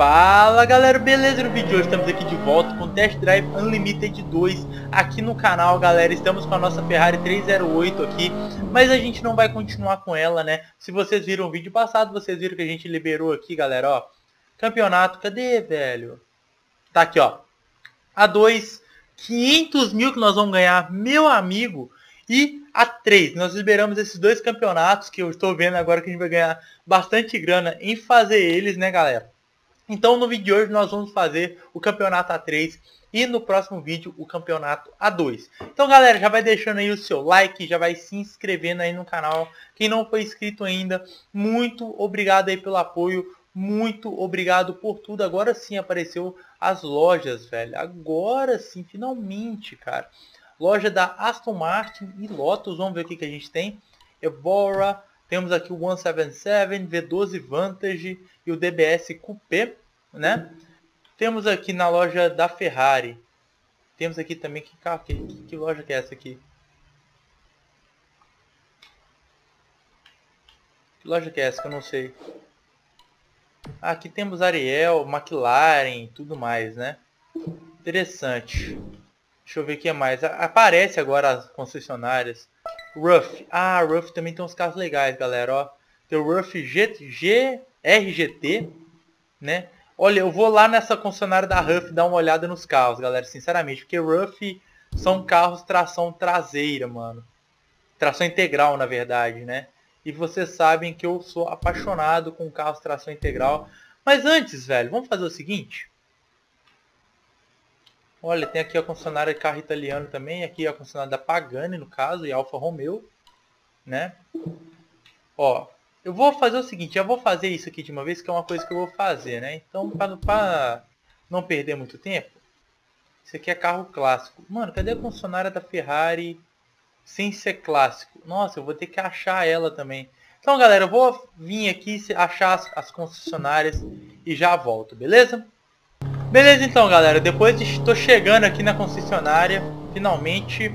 Fala galera, beleza? No vídeo de hoje estamos aqui de volta com Test Drive Unlimited 2 aqui no canal, galera. Estamos com a nossa Ferrari 308 aqui, mas a gente não vai continuar com ela, né? Se vocês viram o vídeo passado, vocês viram que a gente liberou aqui, galera, ó. Campeonato, cadê, velho? Tá aqui, ó. A2, 500 mil que nós vamos ganhar, meu amigo. E a 3, nós liberamos esses dois campeonatos que eu estou vendo agora que a gente vai ganhar bastante grana em fazer eles, né, galera? Então no vídeo de hoje nós vamos fazer o campeonato A3 e no próximo vídeo o campeonato A2. Então galera, já vai deixando aí o seu like, já vai se inscrevendo aí no canal. Quem não foi inscrito ainda, muito obrigado aí pelo apoio, muito obrigado por tudo. Agora sim apareceu as lojas, velho. Agora sim, finalmente, cara. Loja da Aston Martin e Lotus, vamos ver o que, que a gente tem. Evora, temos aqui o 177, V12 Vantage e o DBS Coupé, né? Temos aqui na loja da Ferrari. Temos aqui também que carro, que, que loja que é essa aqui? Que loja que é essa que eu não sei? Aqui temos Ariel, McLaren, tudo mais, né? Interessante. Deixa eu ver o que é mais. Aparece agora as concessionárias. Ruff. Ah, Ruff também tem uns carros legais, galera, ó. Tem o Ruff G, G, RGT, né? Olha, eu vou lá nessa concessionária da Ruff dar uma olhada nos carros, galera, sinceramente. Porque Ruff são carros tração traseira, mano. Tração integral, na verdade, né? E vocês sabem que eu sou apaixonado com carros tração integral. Mas antes, velho, vamos fazer o seguinte. Olha, tem aqui a concessionária de carro italiano também. Aqui a concessionária da Pagani, no caso, e Alfa Romeo. Né? Ó, eu vou fazer o seguinte. Já vou fazer isso aqui de uma vez, que é uma coisa que eu vou fazer, né? Então, para não perder muito tempo. Isso aqui é carro clássico. Mano, cadê a concessionária da Ferrari sem ser clássico? Nossa, eu vou ter que achar ela também. Então, galera, eu vou vir aqui achar as, as concessionárias e já volto, beleza? Beleza então, galera. Depois estou chegando aqui na concessionária. Finalmente.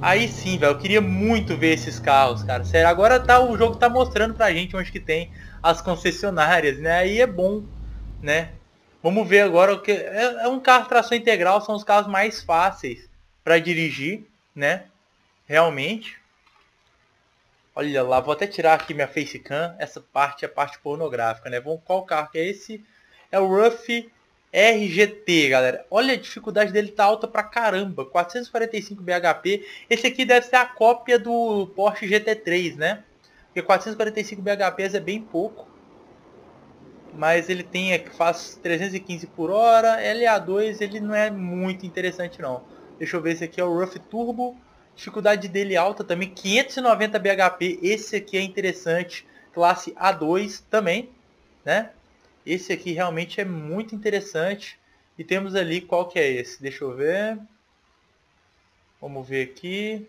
Aí sim, velho. Eu queria muito ver esses carros, cara. Sério, agora tá, o jogo tá mostrando pra gente onde que tem as concessionárias, né? Aí é bom, né? Vamos ver agora o que... É, é um carro tração integral, são os carros mais fáceis para dirigir, né? Realmente. Olha lá, vou até tirar aqui minha facecam. Essa parte é a parte pornográfica, né? Vamos, qual carro que é esse? É o Ruff RGT, galera. Olha, a dificuldade dele tá alta pra caramba. 445 bhp. Esse aqui deve ser a cópia do Porsche GT3, né? Porque 445 bhp é bem pouco. Mas ele tem, é faz 315 por hora. LA2 ele não é muito interessante não. Deixa eu ver, esse aqui é o Rough Turbo. Dificuldade dele alta também, 590 bhp. Esse aqui é interessante. Classe A2 também, né? Esse aqui realmente é muito interessante. E temos ali qual que é esse. Deixa eu ver. Vamos ver aqui.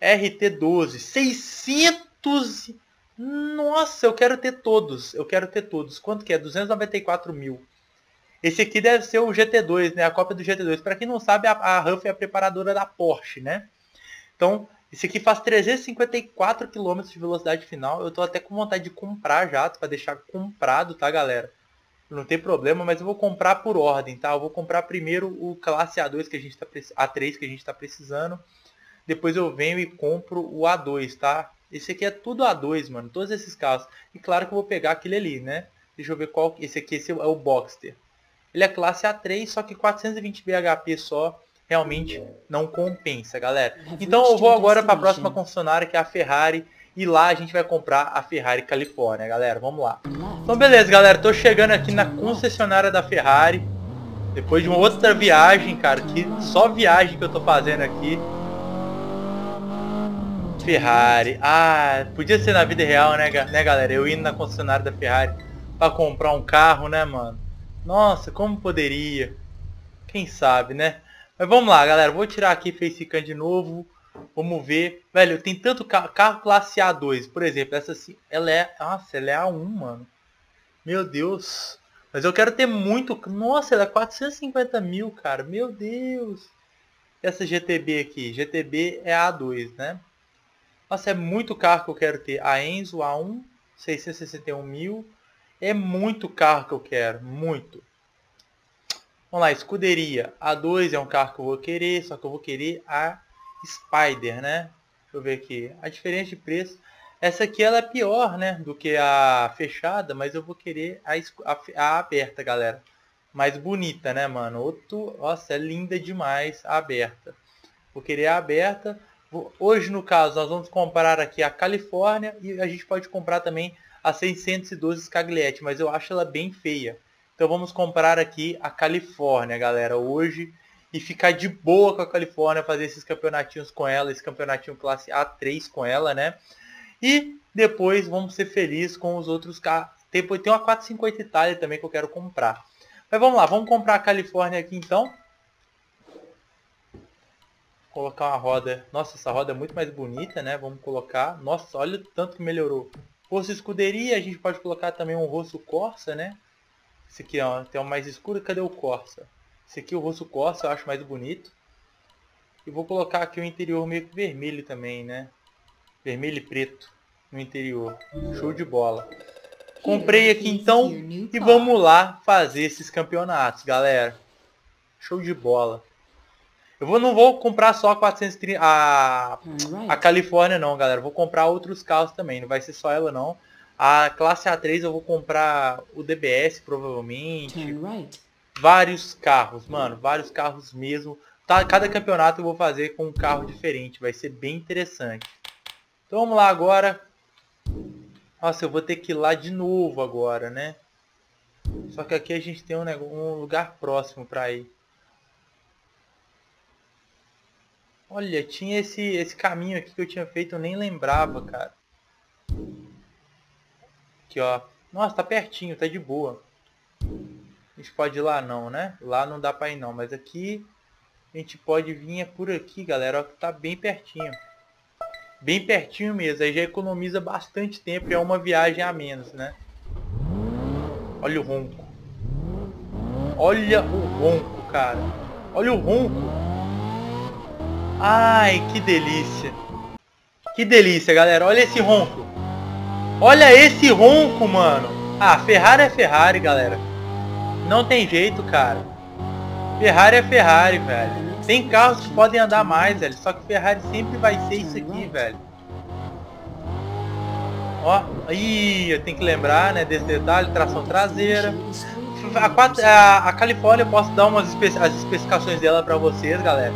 RT12. 600... Nossa, eu quero ter todos. Eu quero ter todos. Quanto que é? 294 mil. Esse aqui deve ser o GT2, né? A cópia do GT2. Para quem não sabe, a, a Huff é a preparadora da Porsche, né? Então, esse aqui faz 354 km de velocidade final. Eu tô até com vontade de comprar já, para deixar comprado, tá, galera? Não tem problema, mas eu vou comprar por ordem, tá? Eu vou comprar primeiro o classe A2 que a gente tá A3 que a gente tá precisando. Depois eu venho e compro o A2, tá? Esse aqui é tudo A2, mano, todos esses carros. E claro que eu vou pegar aquele ali, né? Deixa eu ver qual esse aqui, esse é o Boxster. Ele é classe A3, só que 420 bhp só realmente não compensa, galera. Então eu vou agora para a próxima concessionária, que é a Ferrari. E lá a gente vai comprar a Ferrari Califórnia, galera. Vamos lá. Então beleza, galera. Tô chegando aqui na concessionária da Ferrari. Depois de uma outra viagem, cara. Que só viagem que eu tô fazendo aqui. Ferrari. Ah, podia ser na vida real, né, né galera? Eu indo na concessionária da Ferrari para comprar um carro, né, mano? Nossa, como poderia? Quem sabe, né? Mas vamos lá, galera. Vou tirar aqui facecam de novo. Vamos ver. Velho, tem tanto carro, carro classe A2, por exemplo. Essa assim, ela é... Nossa, ela é A1, mano. Meu Deus. Mas eu quero ter muito... Nossa, ela é 450 mil, cara. Meu Deus. Essa GTB aqui. GTB é A2, né? Nossa, é muito carro que eu quero ter. A Enzo A1, 661 mil. É muito carro que eu quero, muito. Vamos lá, escuderia. A 2 é um carro que eu vou querer, só que eu vou querer a Spider, né? Deixa eu ver aqui. A diferença de preço. Essa aqui ela é pior, né? Do que a fechada, mas eu vou querer a, a, a aberta, galera. Mais bonita, né, mano? Outro, nossa, é linda demais a aberta. Vou querer a aberta. Hoje, no caso, nós vamos comprar aqui a Califórnia e a gente pode comprar também a 612 Scaglietti, mas eu acho ela bem feia. Então vamos comprar aqui a Califórnia, galera, hoje. E ficar de boa com a Califórnia, fazer esses campeonatinhos com ela, esse campeonatinho classe A3 com ela, né? E depois vamos ser felizes com os outros carros. Tem, tem uma 450 Itália também que eu quero comprar. Mas vamos lá, vamos comprar a Califórnia aqui então. Colocar uma roda. Nossa, essa roda é muito mais bonita, né? Vamos colocar. Nossa, olha o tanto que melhorou. Rosto escuderia, a gente pode colocar também um rosto Corsa, né? Esse aqui ó, tem um mais escuro. Cadê o Corsa? Esse aqui, o rosto Corsa, eu acho mais bonito. E vou colocar aqui o interior meio que vermelho também, né? Vermelho e preto no interior. Show de bola. Comprei aqui então e vamos lá fazer esses campeonatos, galera. Show de bola. Eu vou, não vou comprar só a 430, a, a Califórnia não, galera. Vou comprar outros carros também. Não vai ser só ela não. A classe A3 eu vou comprar o DBS provavelmente. Vários carros, mano. Vários carros mesmo. Tá, cada campeonato eu vou fazer com um carro diferente. Vai ser bem interessante. Então vamos lá agora. Nossa, eu vou ter que ir lá de novo agora, né? Só que aqui a gente tem um, um lugar próximo para ir. Olha, tinha esse, esse caminho aqui que eu tinha feito, eu nem lembrava, cara. Aqui, ó. Nossa, tá pertinho, tá de boa. A gente pode ir lá não, né? Lá não dá pra ir não, mas aqui a gente pode vir é por aqui, galera, ó, que tá bem pertinho. Bem pertinho mesmo, aí já economiza bastante tempo e é uma viagem a menos, né? Olha o ronco. Olha o ronco, cara. Olha o ronco. Ai, que delícia. Que delícia, galera. Olha esse ronco. Olha esse ronco, mano. Ah, Ferrari é Ferrari, galera. Não tem jeito, cara. Ferrari é Ferrari, velho. Tem carros que podem andar mais, velho. Só que Ferrari sempre vai ser isso aqui, velho. Ó, aí eu tenho que lembrar, né, desse detalhe, tração traseira. A, a, a Califórnia, eu posso dar umas espe as especificações dela pra vocês, galera.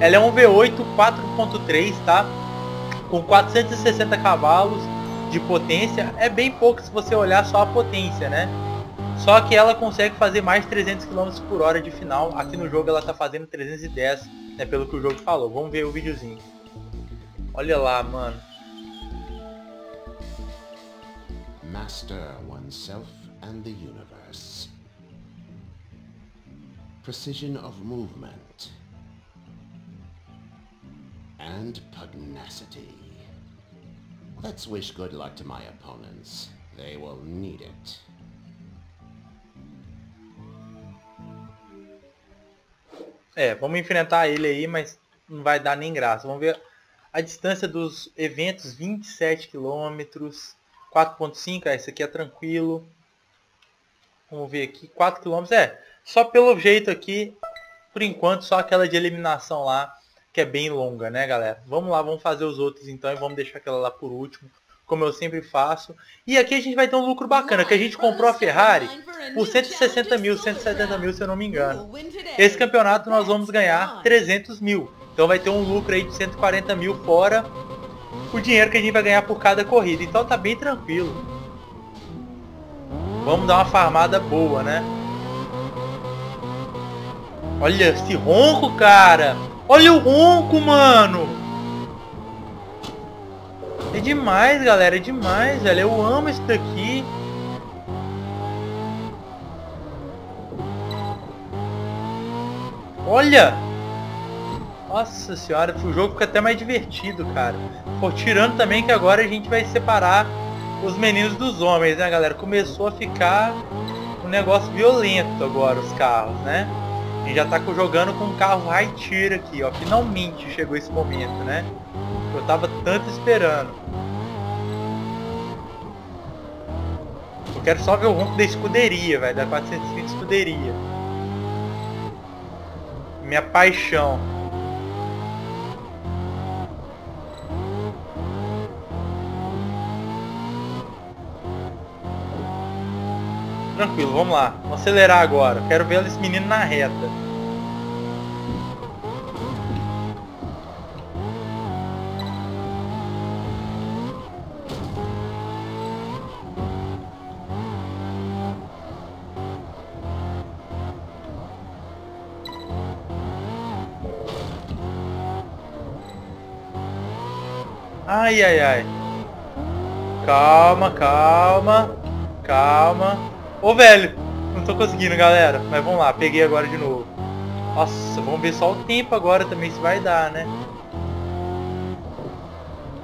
Ela é um V8 4.3, tá? Com 460 cavalos de potência é bem pouco se você olhar só a potência, né? Só que ela consegue fazer mais de 300 km por hora de final. Aqui no jogo ela tá fazendo 310, né, pelo que o jogo falou. Vamos ver o videozinho. Olha lá, mano. Master oneself and the universe. Precision of movement. And pugnacity. Let's wish good luck to my opponents. They will need it. É, vamos enfrentar ele aí, mas não vai dar nem graça. Vamos ver a distância dos eventos, 27 km, 4.5, é, esse aqui é tranquilo. Vamos ver aqui, 4 km, é, só pelo jeito aqui, por enquanto, só aquela de eliminação lá, que é bem longa, né, galera? Vamos lá, vamos fazer os outros então e vamos deixar aquela lá por último, como eu sempre faço. E aqui a gente vai ter um lucro bacana, que a gente comprou a Ferrari por 160 mil, 170 mil, se eu não me engano. Esse campeonato nós vamos ganhar 300 mil. Então vai ter um lucro aí de 140 mil fora o dinheiro que a gente vai ganhar por cada corrida. Então tá bem tranquilo. Vamos dar uma farmada boa, né? Olha esse ronco, cara! Olha o ronco, mano! É demais, galera. É demais, velho. Eu amo isso daqui. Olha! Nossa senhora, o jogo fica até mais divertido, cara. Pô, tirando também que agora a gente vai separar os meninos dos homens, né, galera? Começou a ficar um negócio violento agora, os carros, né? Gente já tá jogando com um carro high tier aqui, ó. Finalmente chegou esse momento, né? Eu tava tanto esperando. quero só ver o ronco da escuderia, velho. Da 420 escuderia. Minha paixão. Tranquilo, vamos lá. Vamos acelerar agora. Quero ver esse menino na reta. Ai, ai, ai. Calma, calma. Calma. Ô, velho. Não tô conseguindo, galera. Mas vamos lá. Peguei agora de novo. Nossa, vamos ver só o tempo agora também se vai dar, né?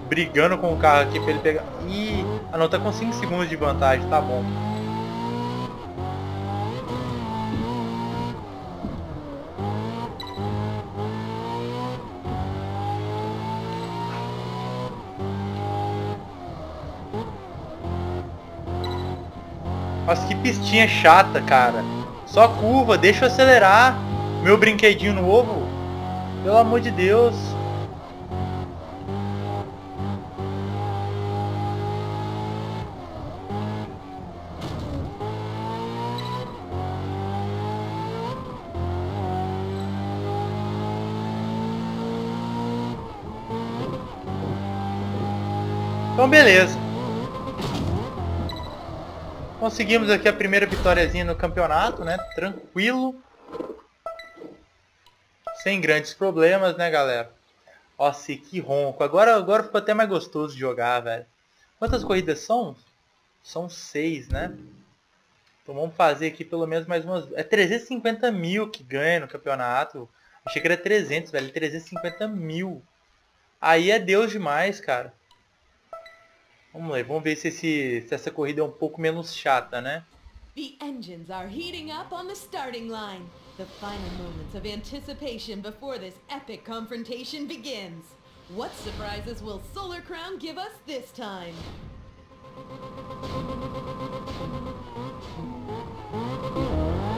Brigando com o carro aqui pra ele pegar... Ih, ah não, tá com 5 segundos de vantagem, tá bom. Nossa, que pistinha chata, cara. Só curva, deixa eu acelerar. Meu brinquedinho novo. Pelo amor de Deus. Então beleza. Conseguimos aqui a primeira vitóriazinha no campeonato, né? Tranquilo. Sem grandes problemas, né, galera? Nossa, que ronco. Agora, agora ficou até mais gostoso de jogar, velho. Quantas corridas são? São seis, né? Então vamos fazer aqui pelo menos mais umas... É 350 mil que ganha no campeonato. Achei que era 300, velho. 350 mil. Aí é Deus demais, cara. Vamos lá, vamos ver se, esse, se essa corrida é um pouco menos chata, né? The engines are heating up on the starting line. The final moments of anticipation before this epic confrontation begins. What surprises will Solar Crown give us this time?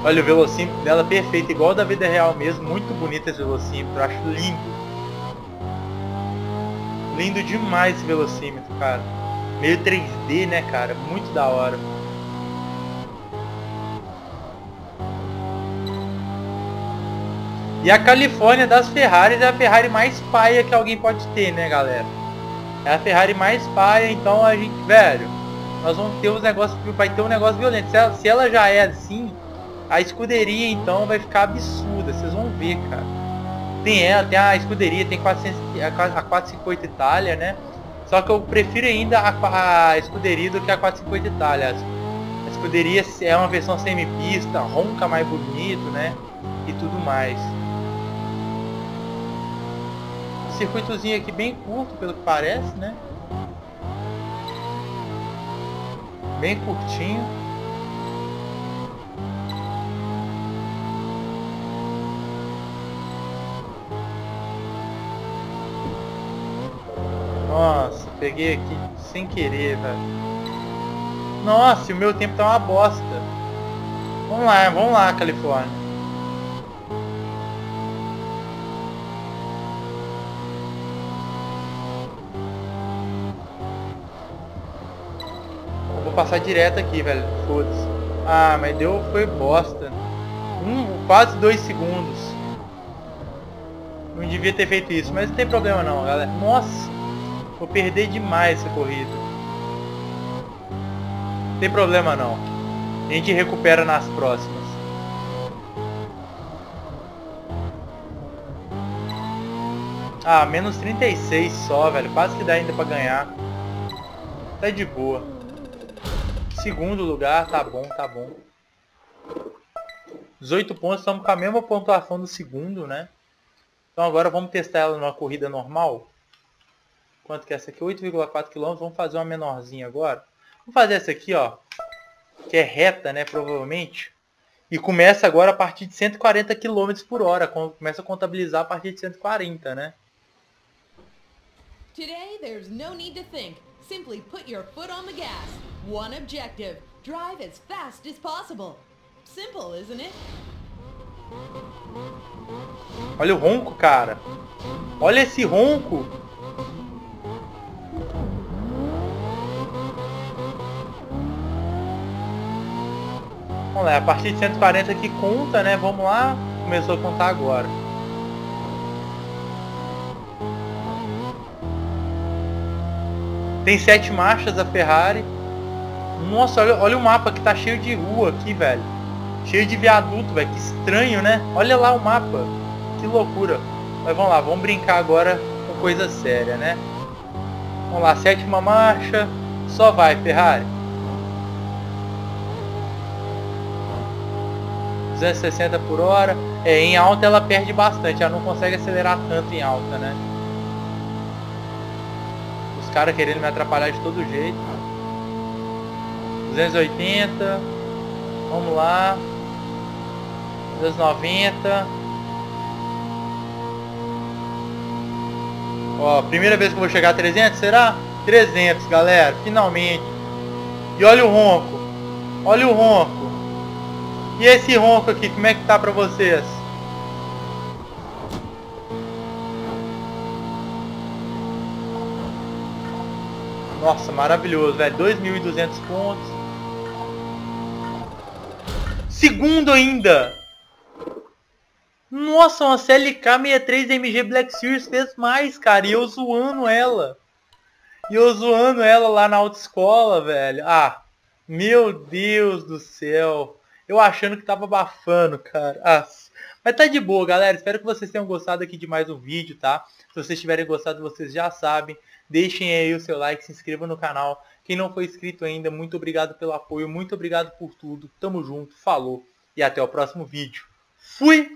Olha o velocímetro dela perfeito, igual da vida real mesmo. Muito bonito esse velocímetro, acho lindo. Lindo demais esse velocímetro, cara meio 3D, né, cara? Muito da hora. E a Califórnia das Ferraris é a Ferrari mais paia que alguém pode ter, né, galera? É a Ferrari mais paia, então a gente, velho, nós vamos ter os negócios, vai ter um negócio violento. Se ela, se ela já é assim, a escuderia então vai ficar absurda, vocês vão ver, cara. Tem ela, tem a escuderia, tem 400, a 458 Itália, né? Só que eu prefiro ainda a, a escuderia do que a 450 Itália. A escuderia é uma versão semi-pista, ronca mais bonito, né? E tudo mais. circuitozinho aqui bem curto, pelo que parece, né? Bem curtinho. Nossa, peguei aqui sem querer, velho. Nossa, o meu tempo tá uma bosta. Vamos lá, vamos lá, Califórnia. Eu vou passar direto aqui, velho. Foda-se. Ah, mas deu, foi bosta. Um, quase dois segundos. Não devia ter feito isso, mas não tem problema não, galera. Nossa. Vou perder demais essa corrida. Tem problema não. A gente recupera nas próximas. Ah, menos 36 só, velho. Quase que dá ainda pra ganhar. Tá de boa. Segundo lugar, tá bom, tá bom. 18 pontos, estamos com a mesma pontuação do segundo, né? Então agora vamos testar ela numa corrida normal. Quanto que é essa aqui? 8,4 km. Vamos fazer uma menorzinha agora. Vamos fazer essa aqui, ó. Que é reta, né? Provavelmente. E começa agora a partir de 140 km por hora. Começa a contabilizar a partir de 140, né? Today there's no need to think. Simply put your foot on the gas. One objective. Drive as fast as possible. Simple, isn't it? Olha o ronco, cara. Olha esse ronco. Vamos lá, a partir de 140 que conta, né? Vamos lá. Começou a contar agora. Tem sete marchas a Ferrari. Nossa, olha, olha o mapa que tá cheio de rua aqui, velho. Cheio de viaduto, velho. Que estranho, né? Olha lá o mapa. Que loucura. Mas vamos lá, vamos brincar agora com coisa séria, né? Vamos lá, sétima marcha. Só vai, Ferrari. 260 por hora. É, em alta ela perde bastante. Ela não consegue acelerar tanto em alta, né? Os caras querendo me atrapalhar de todo jeito. 280. Vamos lá. 290. Ó, primeira vez que eu vou chegar a 300, será? 300, galera, finalmente. E olha o ronco. Olha o ronco. E esse ronco aqui, como é que tá pra vocês? Nossa, maravilhoso, velho. 2.200 pontos. Segundo ainda. Nossa, uma CLK 63 MG Black Series fez mais, cara. E eu zoando ela. E eu zoando ela lá na autoescola, velho. Ah, meu Deus do céu. Eu achando que tava abafando, cara. Ah, mas tá de boa, galera. Espero que vocês tenham gostado aqui de mais um vídeo, tá? Se vocês tiverem gostado, vocês já sabem. Deixem aí o seu like, se inscrevam no canal. Quem não foi inscrito ainda, muito obrigado pelo apoio, muito obrigado por tudo. Tamo junto, falou e até o próximo vídeo. Fui!